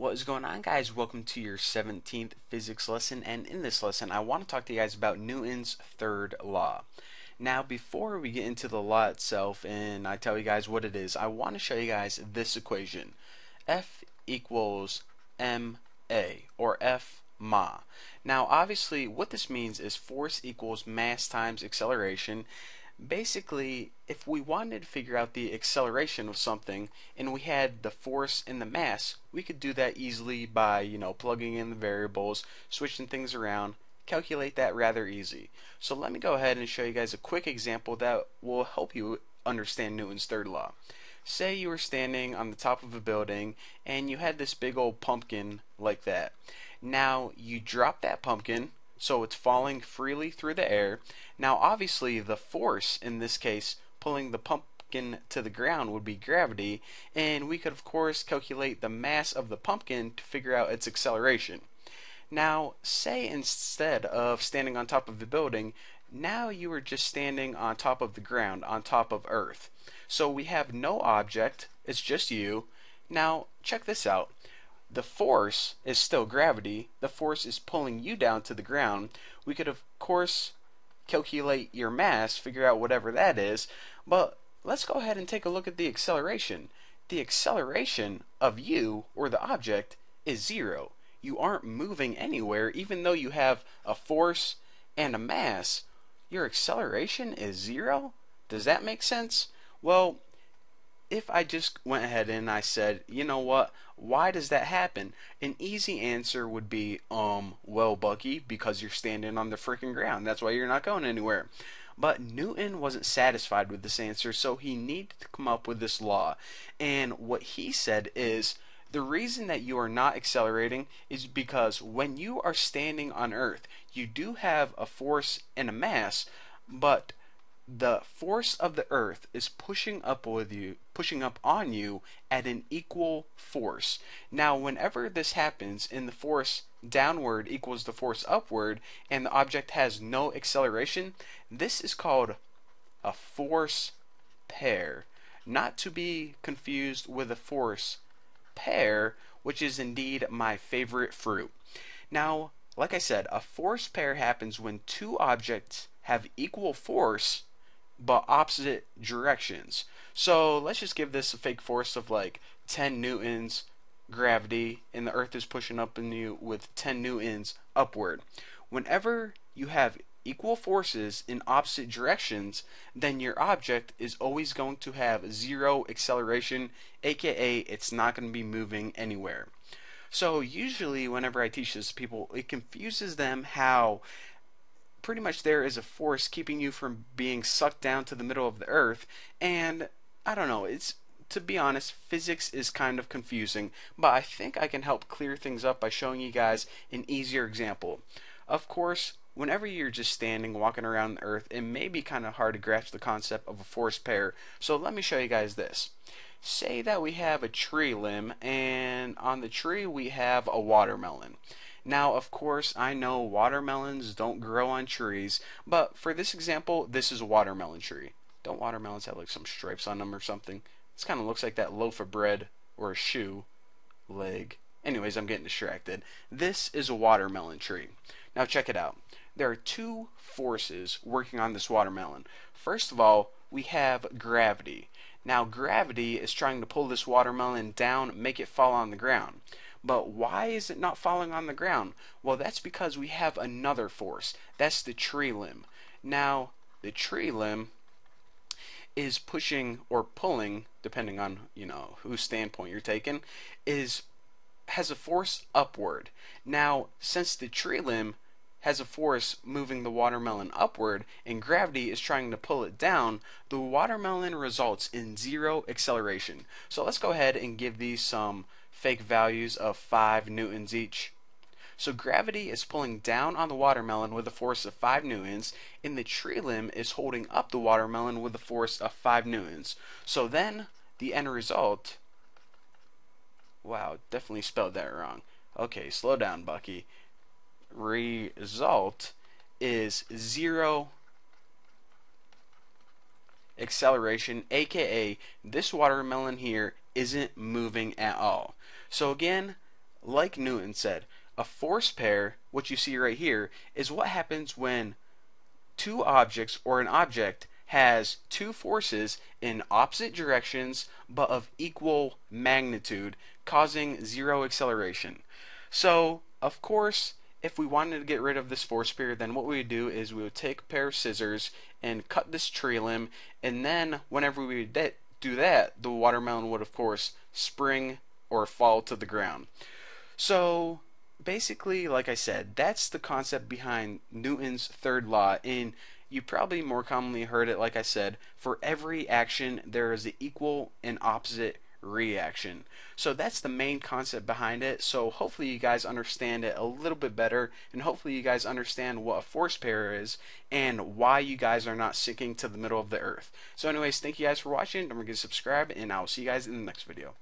What is going on guys? Welcome to your 17th physics lesson and in this lesson I want to talk to you guys about Newton's third law. Now before we get into the law itself and I tell you guys what it is, I want to show you guys this equation. F equals ma or F ma. Now obviously what this means is force equals mass times acceleration basically, if we wanted to figure out the acceleration of something and we had the force and the mass, we could do that easily by, you know, plugging in the variables, switching things around, calculate that rather easy. So let me go ahead and show you guys a quick example that will help you understand Newton's third law. Say you were standing on the top of a building and you had this big old pumpkin like that. Now you drop that pumpkin so it's falling freely through the air. Now obviously the force in this case pulling the pumpkin to the ground would be gravity and we could of course calculate the mass of the pumpkin to figure out its acceleration. Now say instead of standing on top of the building now you are just standing on top of the ground, on top of Earth. So we have no object, it's just you. Now, check this out the force is still gravity. The force is pulling you down to the ground. We could, of course, calculate your mass, figure out whatever that is, but let's go ahead and take a look at the acceleration. The acceleration of you, or the object, is zero. You aren't moving anywhere, even though you have a force and a mass. Your acceleration is zero? Does that make sense? Well, if I just went ahead and I said, you know what, why does that happen? An easy answer would be, um, well, Bucky, because you're standing on the freaking ground. That's why you're not going anywhere. But Newton wasn't satisfied with this answer, so he needed to come up with this law. And what he said is, the reason that you are not accelerating is because when you are standing on Earth, you do have a force and a mass, but the force of the earth is pushing up with you pushing up on you at an equal force. Now whenever this happens and the force downward equals the force upward and the object has no acceleration this is called a force pair. Not to be confused with a force pear which is indeed my favorite fruit. Now like I said a force pair happens when two objects have equal force but opposite directions. So let's just give this a fake force of like 10 newtons gravity, and the Earth is pushing up in you with 10 newtons upward. Whenever you have equal forces in opposite directions, then your object is always going to have zero acceleration, aka it's not going to be moving anywhere. So usually whenever I teach this to people, it confuses them how pretty much there is a force keeping you from being sucked down to the middle of the earth and I don't know, it's to be honest, physics is kind of confusing, but I think I can help clear things up by showing you guys an easier example. Of course, whenever you're just standing walking around the earth, it may be kind of hard to grasp the concept of a force pair. So let me show you guys this. Say that we have a tree limb and on the tree we have a watermelon. Now, of course, I know watermelons don't grow on trees, but for this example, this is a watermelon tree. Don't watermelons have like some stripes on them or something? This kind of looks like that loaf of bread or a shoe leg. Anyways, I'm getting distracted. This is a watermelon tree. Now check it out. There are two forces working on this watermelon. First of all, we have gravity. Now gravity is trying to pull this watermelon down, make it fall on the ground. But why is it not falling on the ground? Well, that's because we have another force. That's the tree limb. Now, the tree limb is pushing or pulling, depending on, you know, whose standpoint you're taking, is has a force upward. Now, since the tree limb has a force moving the watermelon upward and gravity is trying to pull it down, the watermelon results in zero acceleration. So let's go ahead and give these some fake values of 5 newtons each. So gravity is pulling down on the watermelon with a force of 5 newtons, and the tree limb is holding up the watermelon with a force of 5 newtons. So then, the end result... Wow, definitely spelled that wrong. Okay, slow down, Bucky. Result is 0 acceleration, aka this watermelon here isn't moving at all. So again, like Newton said, a force pair, what you see right here, is what happens when two objects or an object has two forces in opposite directions but of equal magnitude, causing zero acceleration. So, of course, if we wanted to get rid of this force pair, then what we would do is we would take a pair of scissors and cut this tree limb, and then whenever we would do that, the watermelon would, of course, spring or fall to the ground. So, basically, like I said, that's the concept behind Newton's third law. And you probably more commonly heard it, like I said, for every action, there is an equal and opposite reaction. So that's the main concept behind it. So hopefully you guys understand it a little bit better and hopefully you guys understand what a force pair is and why you guys are not sinking to the middle of the earth. So anyways, thank you guys for watching. Don't forget to subscribe and I will see you guys in the next video.